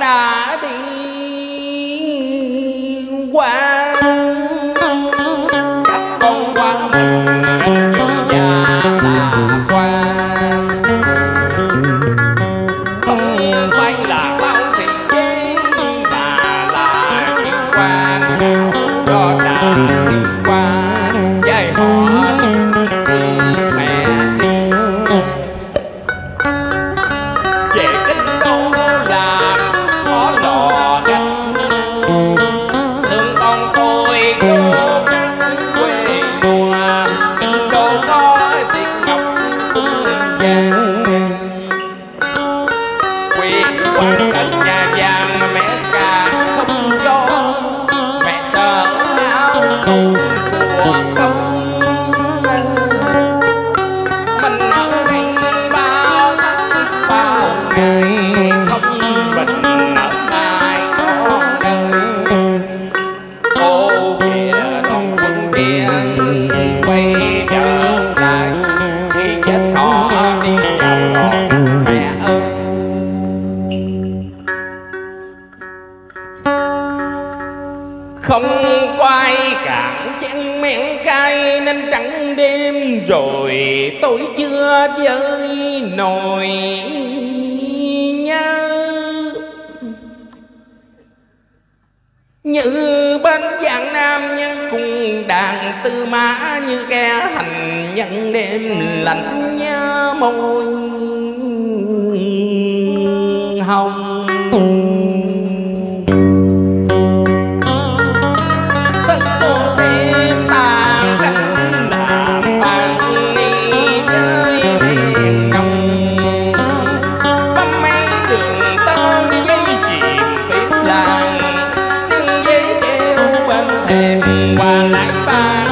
đà nên trắng đêm rồi tôi chưa với nồi nhớ như bên dạng nam như cùng đàn tư mã, như kẻ hành nhân đêm lạnh nhớ môi hồng. đêm qua lái ba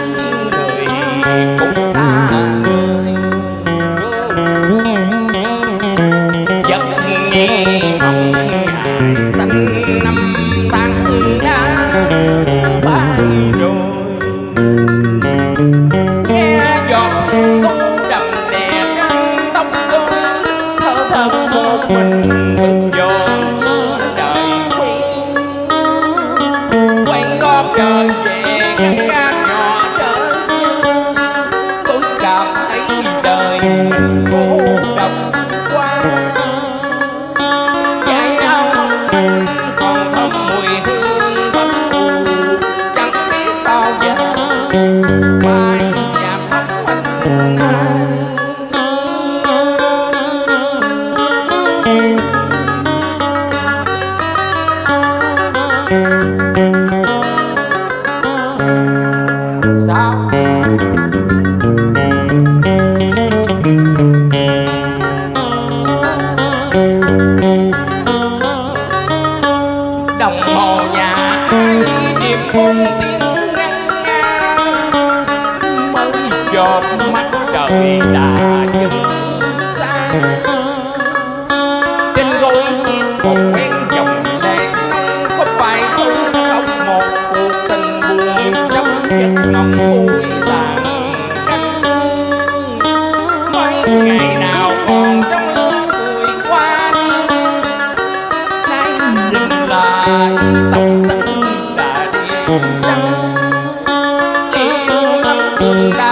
trời đã dựng xa trên gối một quen dòng đèn có phải không một cuộc tình buồn trong giấc mong vui tàn ngày nào còn trong lứa tuổi qua nay nhìn lại tóc xanh đã đi trắng yêu